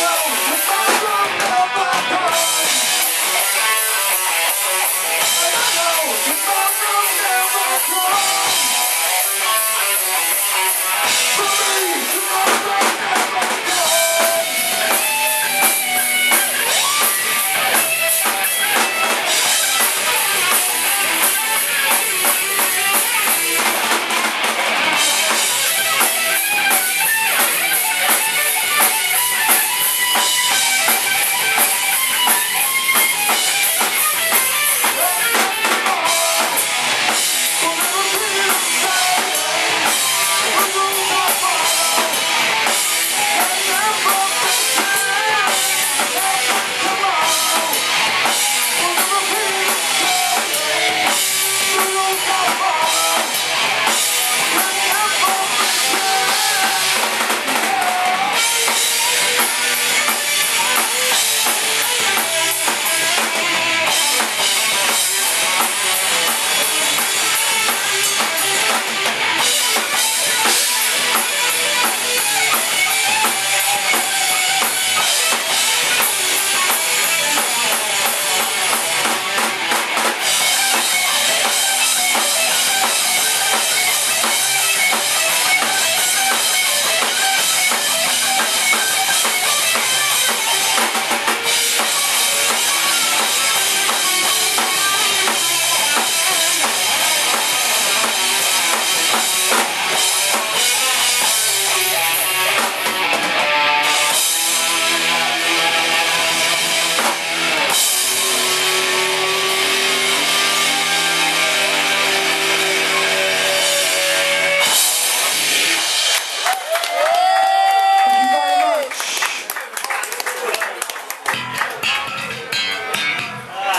go. Let's go.